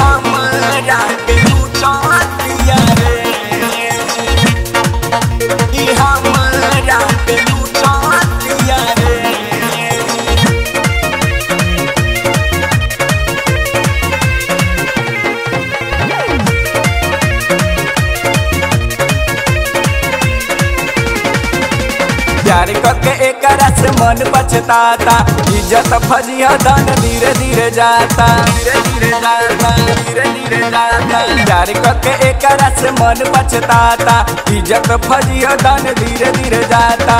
हमरा प्यार करके एकरा से मन बचताता इज़्ज़त फजिया धन धीरे धीरे जाता। धीरे धीरे जाता, धीरे धीरे जाता। प्यार करके एकरा से मन बचताता इज़्ज़त फजिया धन धीरे धीरे जाता।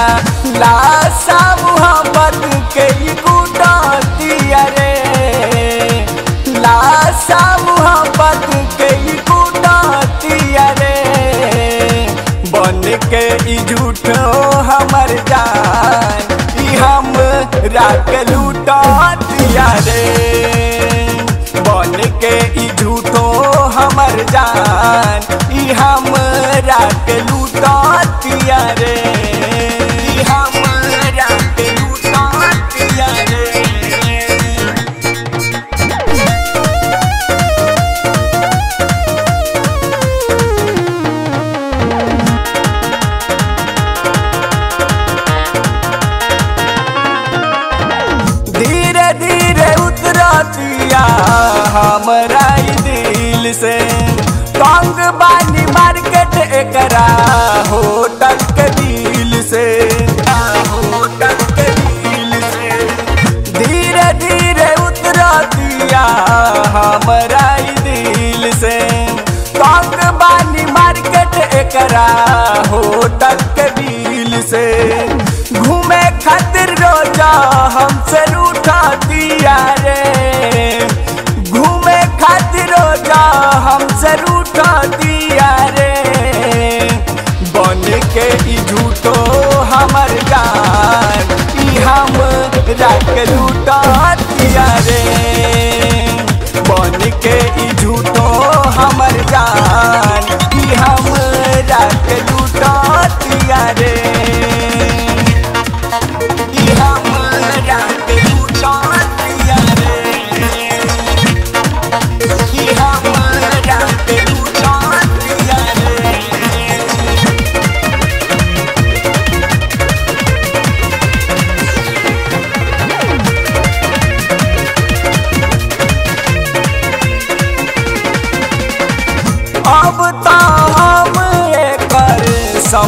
लाशा मोहब्बत के ई कुटतिया रे। लाशा मोहब्बत के ई कुटतिया रे। बन के झूठो हमर हम राख दिया रे बन के झूठो हमर जान ई हम राख उतरतिया हमरा दिल से। टंग बानी मार्केट एकरा होटल के दिल से। होटल के दिल से धीरे धीरे उतरतिया हमरा ई दिल से। टंग बानी मार्केट एकरा होटल के दिल से। घूमे खातिर रोजा हमसे राख लूटा दिया रे। बन के झूठो हमर जान कि हम राख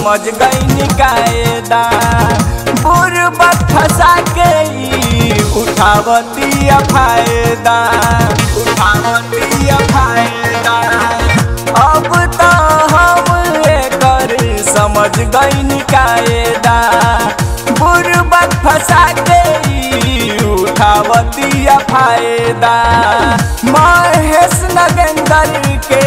समझ गई कायदा। बुरबक फंसा के उठावती फ़ायदा उठावती फ़ायदा अब तो हम एकर समझ गई कायदा। बुरबक फंसा के उठावती फ़ायदा महेश नगेंदर के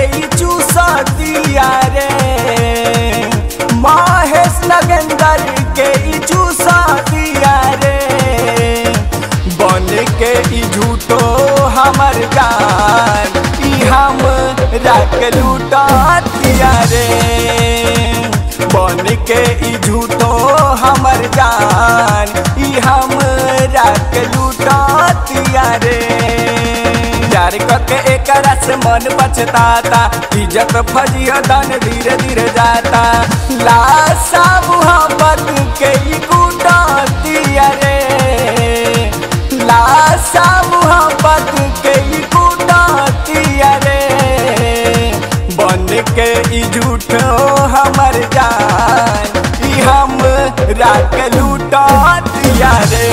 हमर जान, ई हम राख लूटतिया रे। बन के झूठो हमर जान, ई हम राख लूटतिया रे। प्यार करके एकरा से मन बचताता इज़्ज़त फजिया धन धीरे धीरे जाता। लाशा के झूठो हमर जान, ई हम राख लूट रे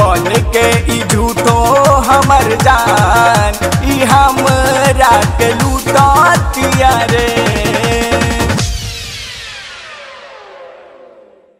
बन के ई झूठो हमर जान, ई हम राख लूट रे